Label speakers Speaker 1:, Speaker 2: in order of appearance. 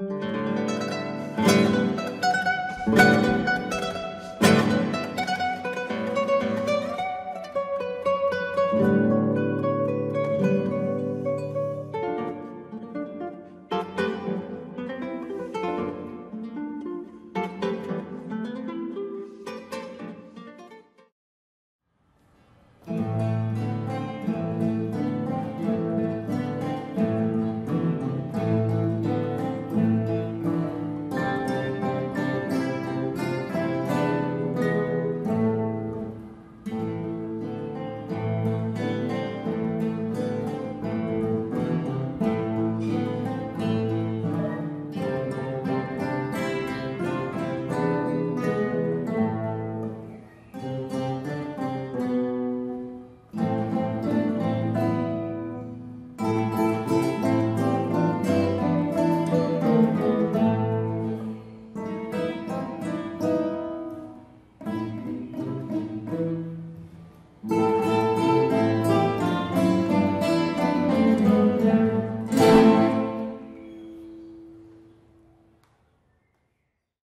Speaker 1: Música